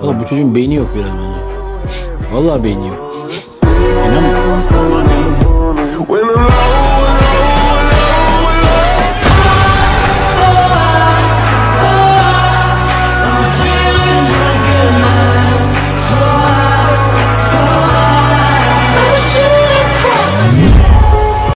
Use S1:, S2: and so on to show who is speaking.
S1: Valla bu çocuğun beyni yok biraz bence. Vallahi beyni yok. İnan